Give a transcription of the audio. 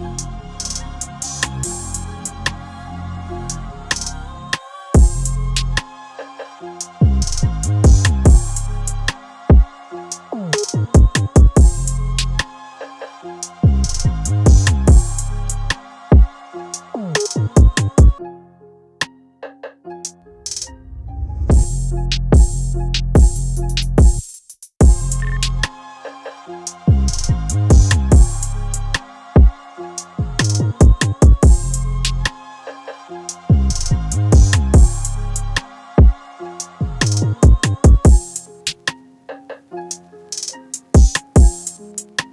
you you